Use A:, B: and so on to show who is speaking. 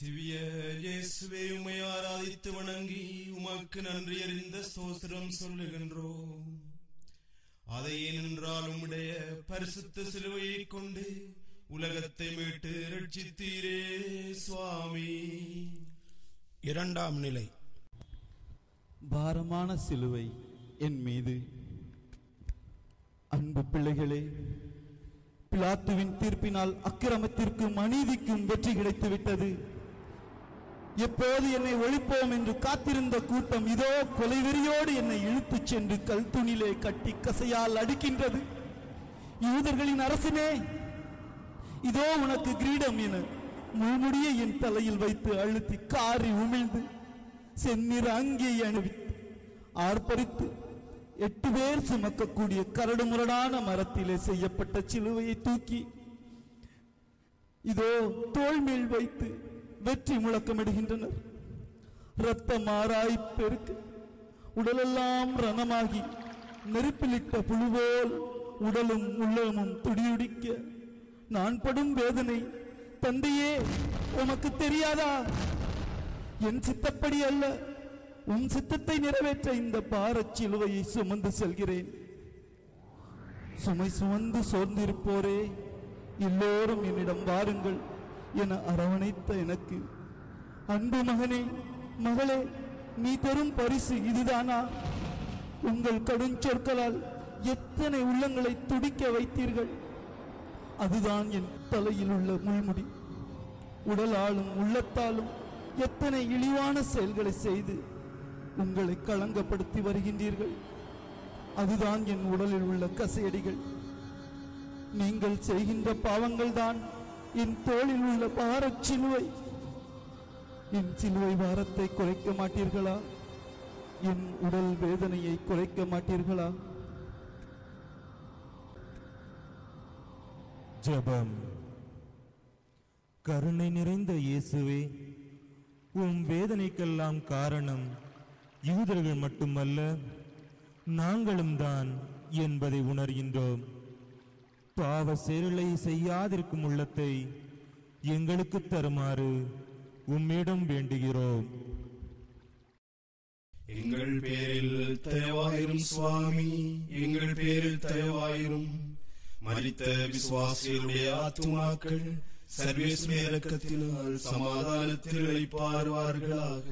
A: திவ்ய இயேசுவே உமை ஆராதித்து வணங்கி உமக்கு நன்றி அறிந்த ஸ்தோத்திரம் சொல்லுகின்றோம். அதை ஏனென்றால் உம்முடைய பரிசுத்த சிலுவையைக் கொண்டு உலகத்தை மீட்டு ரட்சித்தீரே சுவாமி.
B: இரண்டாம் நிலை.
C: பாரமான சிலுவை என் மீது. அன்பு பிள்ளைகளே பிளாத்துவின் தீர்ப்பினால் அக்கிரமத்திற்கும் அநீதிக்கும் வெற்றி கிடைத்து விட்டது எப்போது என்னை ஒழிப்போம் என்று காத்திருந்த கூட்டம் இதோ கொலைவெறியோடு என்னை இழுத்துச் சென்று கல்துணிலே கட்டி கசையால் அடிக்கின்றது. யூதர்களின் அரசனே இதோ உனக்கு கிரீடம் என முழுமுடியை என் தலையில் வைத்து அழுத்தி காரி உமிழ்ந்து செந்நிற அங்கே அணிவித்து ஆர்ப்பரித்து எட்டு பேர் சுமக்கக்கூடிய கரடுமுரடான மரத்திலே செய்யப்பட்ட சிலுவையை தூக்கி இதோ தோல் மேல் வைத்து வெற்றி முழக்கமிடுகின்றனர். இரத்த மாறாய் பெருக்கு. உடலெல்லாம் ரணமாகி நெருப்பிலிட்ட புழுவோல் உடலும் உள்ளமும் துடியுடிக்க. நான் படும் வேதனை தந்தையே உமக்கு தெரியாதா? என் சித்தப்படி அல்ல உன் சித்தத்தை நிறைவேற்ற இந்த பாரச் சிலுவையை சுமந்து செல்கிறேன். சுமை சுமந்து சோர்ந்திருப்போரே எல்லோரும் என்னிடம் வாருங்கள். என அரவணைத்த எனக்கு. அன்பு மகனே மகளே நீ தரும் பரிசு இதுதானா? உங்கள் கடுஞ்சொற்களால் எத்தனை உள்ளங்களை துடிக்க வைத்தீர்கள்? அதுதான் என் தலையில் உள்ள முள்முடி. உடலாலும் உள்ளத்தாலும் எத்தனை இழிவான செயல்களை செய்து உங்களை களங்கப்படுத்தி வருகின்றீர்கள்? அதுதான் என் உடலில் உள்ள கசையடிகள். நீங்கள் செய்கின்ற பாவங்கள் தான் என் தோளில் உள்ள பாரச் சிலுவை என் சிலுவை பாரத்தை குறைக்க மாட்டீர்களா? என் உடல் வேதனையை குறைக்க மாட்டீர்களா?
D: ஜெபம். கருணை நிறைந்த இயேசுவே உம் வேதனைக்கெல்லாம் காரணம் யூதர்கள் மட்டுமல்ல நாங்களும் தான் என்பதை உணர்கின்றோம். பாவ செயலை செய்யாதிருக்கும் உள்ளத்தை எங்களுக்கு தருமாறு உம்மிடம் வேண்டுகிறோம்.
A: எங்கள் பேரில் தயவாயிரும் சுவாமி எங்கள் பேரில் தயவாயிரும். மரித்த விசுவாசிகளுடைய ஆத்துமாக்கள் சர்வேஸ்வரக்கத்தினால் சமாதானத்தில் இழைப்பார்வார்களாக